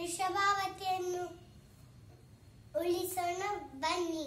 ವೃಷಭಾವತಿಯನ್ನು ಉಳಿಸೋಣ ಬನ್ನಿ.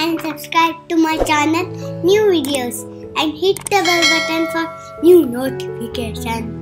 and subscribe to my channel, new videos, and hit the bell button for new notifications.